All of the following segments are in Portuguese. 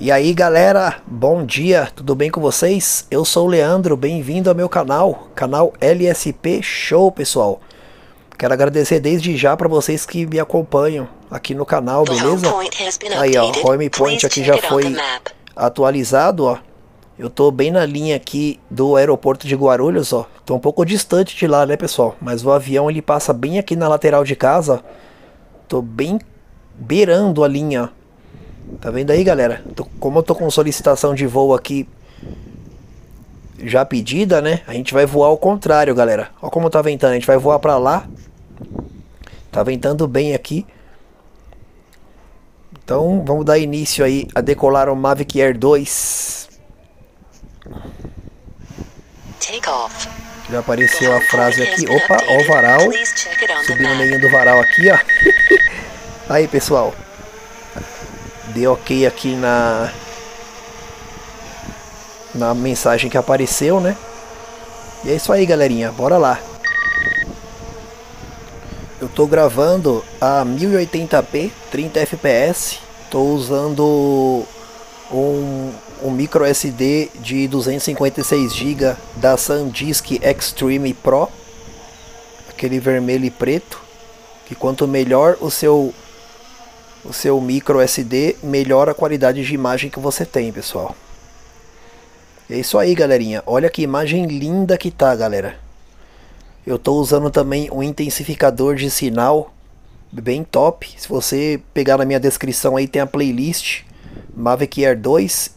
E aí galera, bom dia, tudo bem com vocês? Eu sou o Leandro, bem-vindo ao meu canal, canal LSP Show pessoal. Quero agradecer desde já para vocês que me acompanham aqui no canal, beleza? Aí ó, o home point aqui já foi atualizado, ó. Eu tô bem na linha aqui do aeroporto de Guarulhos, ó. Tô um pouco distante de lá, né, pessoal? Mas o avião ele passa bem aqui na lateral de casa. Tô bem beirando a linha, ó. Tá vendo aí, galera? Tô, como eu tô com solicitação de voo aqui já pedida, né? A gente vai voar ao contrário, galera. Olha como tá ventando. A gente vai voar pra lá. Tá ventando bem aqui. Então, vamos dar início aí a decolar o Mavic Air 2. Já apareceu a frase aqui. Opa, ó o varal. Subindo no meio do varal aqui, ó. aí, pessoal deu ok aqui na na mensagem que apareceu, né? E é isso aí, galerinha. Bora lá. Eu tô gravando a 1080p, 30 fps. Tô usando um, um micro SD de 256 GB da SanDisk Extreme Pro. Aquele vermelho e preto. Que quanto melhor o seu o seu micro SD, melhora a qualidade de imagem que você tem, pessoal. É isso aí, galerinha. Olha que imagem linda que tá, galera. Eu estou usando também um intensificador de sinal bem top. Se você pegar na minha descrição aí tem a playlist Mavic Air 2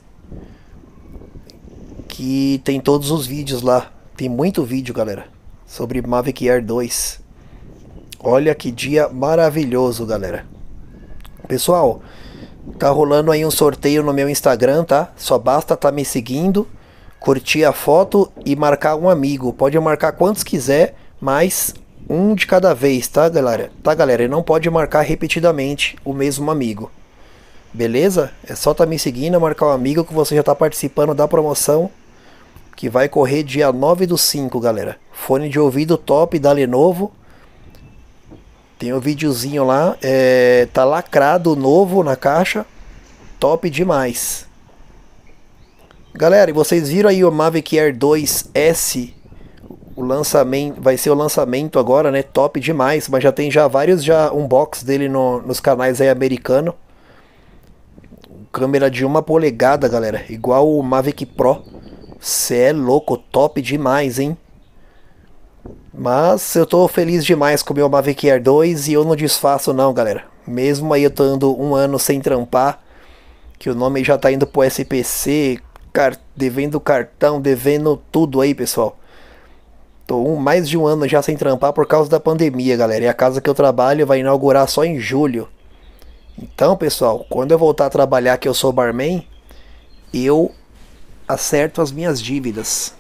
que tem todos os vídeos lá. Tem muito vídeo, galera, sobre Mavic Air 2. Olha que dia maravilhoso, galera. Pessoal, tá rolando aí um sorteio no meu Instagram, tá? Só basta tá me seguindo, curtir a foto e marcar um amigo. Pode marcar quantos quiser, mas um de cada vez, tá, galera? Tá, galera? E não pode marcar repetidamente o mesmo amigo. Beleza? É só tá me seguindo, marcar um amigo que você já tá participando da promoção que vai correr dia 9 do 5, galera. Fone de ouvido top da Lenovo tem o um videozinho lá, é, tá lacrado novo na caixa, top demais. Galera, e vocês viram aí o Mavic Air 2S, o lançamento, vai ser o lançamento agora, né? Top demais, mas já tem já vários já unbox dele no, nos canais aí americano. Câmera de uma polegada, galera, igual o Mavic Pro. Cê é louco, top demais, hein? Mas eu tô feliz demais com o meu Mavic Air 2 e eu não desfaço não, galera. Mesmo aí eu tô andando um ano sem trampar, que o nome já tá indo pro SPC, car devendo cartão, devendo tudo aí, pessoal. Tô um, mais de um ano já sem trampar por causa da pandemia, galera. E a casa que eu trabalho vai inaugurar só em julho. Então, pessoal, quando eu voltar a trabalhar que eu sou barman, eu acerto as minhas dívidas.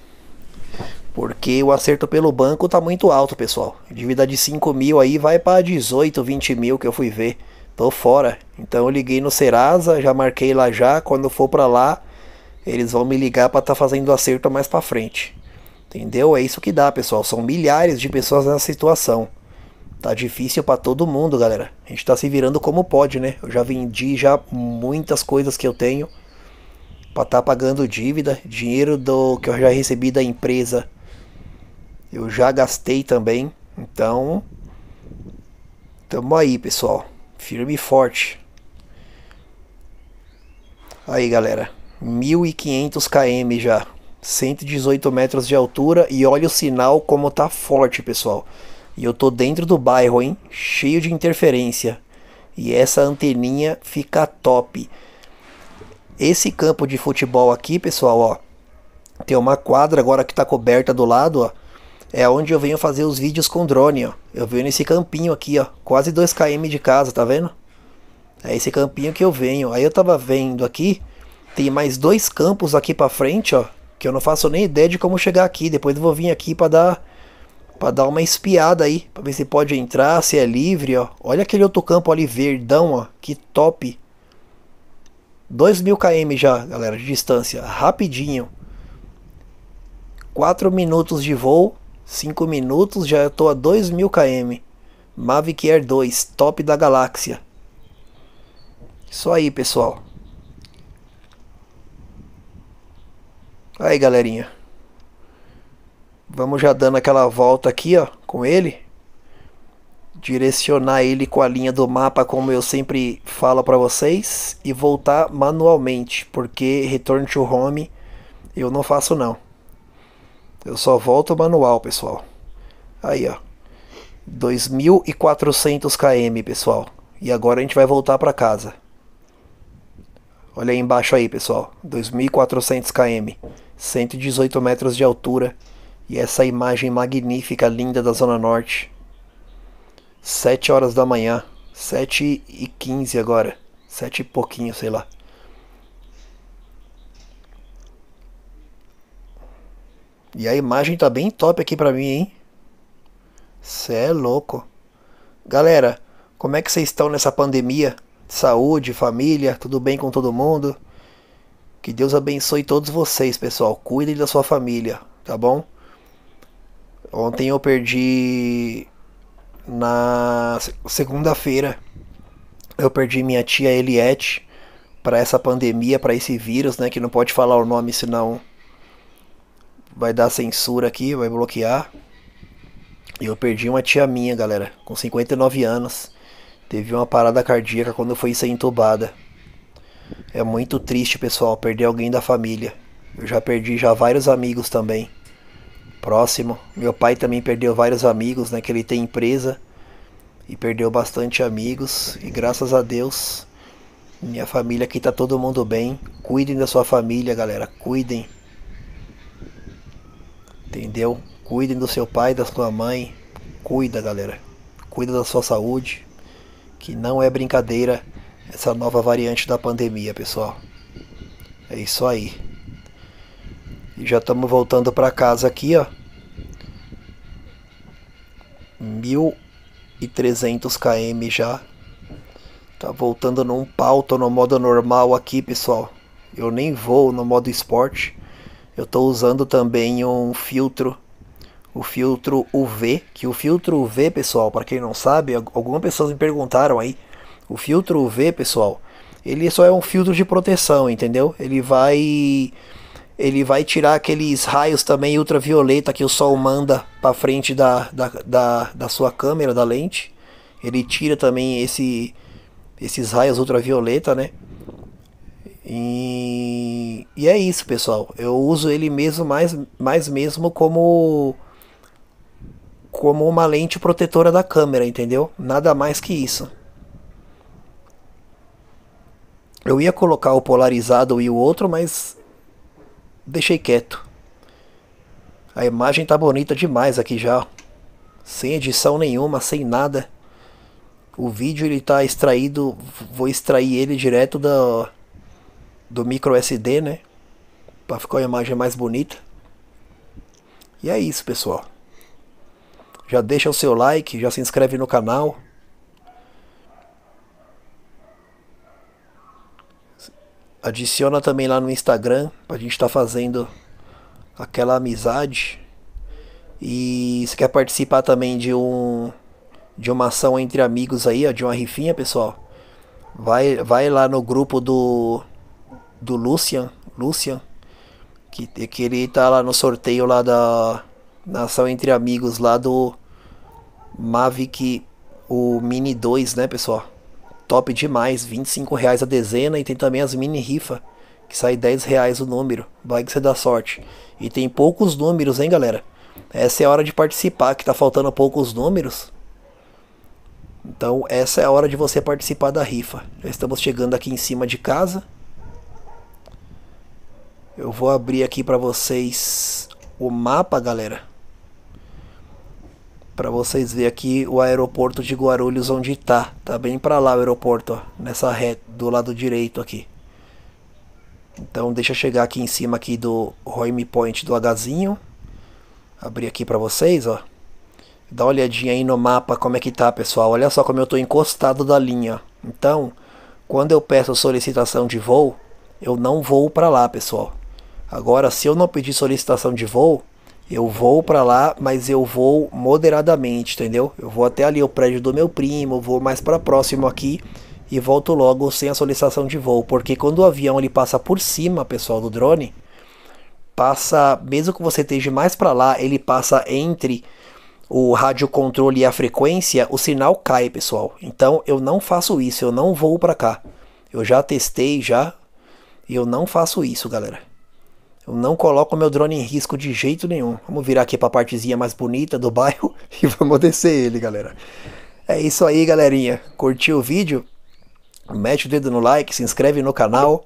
Porque o acerto pelo banco tá muito alto, pessoal. Dívida de 5 mil aí vai para 18, 20 mil que eu fui ver. Tô fora. Então eu liguei no Serasa, já marquei lá já. Quando for para lá, eles vão me ligar para tá fazendo acerto mais para frente. Entendeu? É isso que dá, pessoal. São milhares de pessoas nessa situação. Tá difícil para todo mundo, galera. A gente tá se virando como pode, né? Eu já vendi já muitas coisas que eu tenho para tá pagando dívida, dinheiro do que eu já recebi da empresa eu já gastei também. Então, tamo aí, pessoal. Firme e forte. Aí, galera. 1500 km já. 118 metros de altura e olha o sinal como tá forte, pessoal. E eu tô dentro do bairro, hein? Cheio de interferência. E essa anteninha fica top. Esse campo de futebol aqui, pessoal, ó. Tem uma quadra agora que tá coberta do lado, ó é onde eu venho fazer os vídeos com drone, ó. Eu venho nesse campinho aqui, ó, quase 2 km de casa, tá vendo? É esse campinho que eu venho. Aí eu tava vendo aqui, tem mais dois campos aqui pra frente, ó, que eu não faço nem ideia de como chegar aqui. Depois eu vou vir aqui pra dar para dar uma espiada aí, para ver se pode entrar, se é livre, ó. Olha aquele outro campo ali verdão, ó, que top. 2 mil km já, galera, de distância, rapidinho. 4 minutos de voo 5 minutos, já estou a 2000 km. Mavic Air 2, top da galáxia. Isso aí, pessoal. Aí, galerinha. Vamos já dando aquela volta aqui, ó, com ele. Direcionar ele com a linha do mapa, como eu sempre falo para vocês, e voltar manualmente, porque return to home eu não faço não. Eu só volto manual, pessoal. Aí, ó. 2.400 km, pessoal. E agora a gente vai voltar para casa. Olha aí embaixo aí, pessoal. 2.400 km. 118 metros de altura. E essa imagem magnífica, linda da Zona Norte. 7 horas da manhã. 7 e 15 agora. 7 e pouquinho, sei lá. E a imagem tá bem top aqui pra mim, hein? Cê é louco. Galera, como é que vocês estão nessa pandemia? Saúde, família, tudo bem com todo mundo? Que Deus abençoe todos vocês, pessoal. Cuidem da sua família, tá bom? Ontem eu perdi na segunda-feira. Eu perdi minha tia Eliette para essa pandemia, para esse vírus, né, que não pode falar o nome senão vai dar censura aqui, vai bloquear. E eu perdi uma tia minha, galera, com 59 anos. Teve uma parada cardíaca quando foi ser entubada. É muito triste, pessoal, perder alguém da família. Eu já perdi já vários amigos também. Próximo. Meu pai também perdeu vários amigos, né? Que ele tem empresa. E perdeu bastante amigos. E graças a Deus, minha família aqui tá todo mundo bem. Cuidem da sua família, galera. Cuidem. Entendeu? Cuidem do seu pai, da sua mãe. Cuida, galera. Cuida da sua saúde. Que não é brincadeira essa nova variante da pandemia, pessoal. É isso aí. E já estamos voltando para casa aqui, ó. 1300 km já. Tá voltando num pau, tô no modo normal aqui, pessoal. Eu nem vou no modo esporte. Eu estou usando também um filtro, o filtro UV, que o filtro UV, pessoal, para quem não sabe, algumas pessoas me perguntaram aí, o filtro UV, pessoal, ele só é um filtro de proteção, entendeu? Ele vai ele vai tirar aqueles raios também ultravioleta que o sol manda para frente da, da, da, da, sua câmera, da lente. Ele tira também esse, esses raios ultravioleta, né? E, e é isso, pessoal. Eu uso ele mesmo mais, mais mesmo como como uma lente protetora da câmera, entendeu? Nada mais que isso. Eu ia colocar o polarizado e o outro, mas deixei quieto. A imagem tá bonita demais aqui já. Sem edição nenhuma, sem nada. O vídeo ele tá extraído, vou extrair ele direto da do micro SD, né? Para ficar a imagem mais bonita. E é isso, pessoal. Já deixa o seu like, já se inscreve no canal. Adiciona também lá no Instagram pra gente estar tá fazendo aquela amizade. E se quer participar também de um de uma ação entre amigos aí, ó, de uma rifinha, pessoal, vai vai lá no grupo do do Lucian, Lucian, que, que ele tá lá no sorteio lá da nação entre amigos lá do Mavic o Mini 2, né, pessoal? Top demais, 25 reais a dezena e tem também as mini rifa que sai 10 reais o número, vai que você dá sorte. E tem poucos números, hein, galera? Essa é a hora de participar, que tá faltando poucos números. Então, essa é a hora de você participar da rifa. Já estamos chegando aqui em cima de casa. Eu vou abrir aqui para vocês o mapa, galera. Para vocês verem aqui o aeroporto de Guarulhos onde tá. Tá bem para lá o aeroporto, ó, nessa reta do lado direito aqui. Então deixa eu chegar aqui em cima aqui do Roime Point do Hzinho. Abrir aqui para vocês, ó. Dá uma olhadinha aí no mapa como é que tá, pessoal. Olha só como eu tô encostado da linha. Então, quando eu peço solicitação de voo, eu não vou para lá, pessoal. Agora, se eu não pedir solicitação de voo, eu vou para lá, mas eu vou moderadamente, entendeu? Eu vou até ali o prédio do meu primo, vou mais para próximo aqui e volto logo sem a solicitação de voo, porque quando o avião ele passa por cima, pessoal, do drone, passa, mesmo que você esteja mais para lá, ele passa entre o rádio controle e a frequência, o sinal cai, pessoal. Então eu não faço isso, eu não vou para cá. Eu já testei já e eu não faço isso, galera. Eu não coloco meu drone em risco de jeito nenhum. Vamos virar aqui para a partezinha mais bonita do bairro e vamos descer ele, galera. É isso aí, galerinha. Curtiu o vídeo? Mete o dedo no like, se inscreve no canal.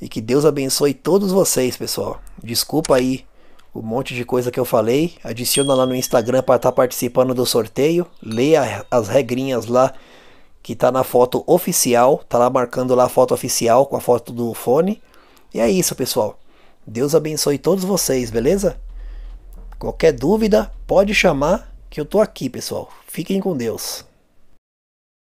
E que Deus abençoe todos vocês, pessoal. Desculpa aí o monte de coisa que eu falei. Adiciona lá no Instagram para estar tá participando do sorteio. Leia as regrinhas lá que tá na foto oficial. Tá lá marcando lá a foto oficial com a foto do fone. E é isso, pessoal. Deus abençoe todos vocês, beleza? Qualquer dúvida, pode chamar que eu tô aqui, pessoal. Fiquem com Deus.